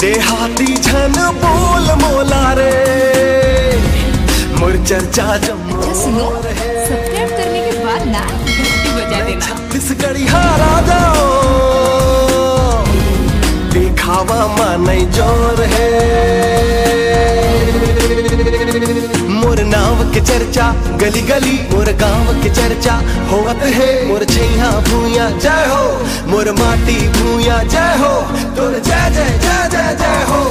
देहाती झन बोल मोला रे। मुर चर्चा जम अच्छा सुनो। सब्सक्राइब करने के बाद ना घंटी बजा देना। छत्तीसगढ़ी हारा जाओ। दिखावा माने ज़ोर है। मोर नाव के चर्चा गली गली मोर गाँव के चर्चा होवत है। मोर छैया भूया जय हो। मोर माटी भूया जय हो तोर जय जय जय जय जय हो।